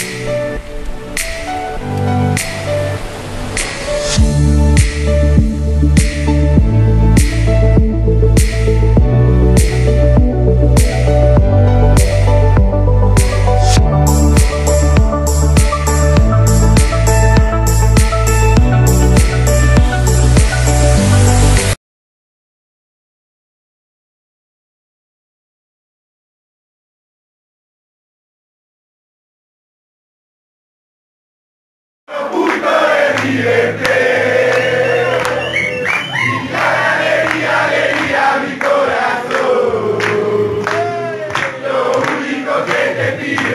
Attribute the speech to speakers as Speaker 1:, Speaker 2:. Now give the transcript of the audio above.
Speaker 1: Thank you. Y la alegría alegría mi corazón, lo único que te pido.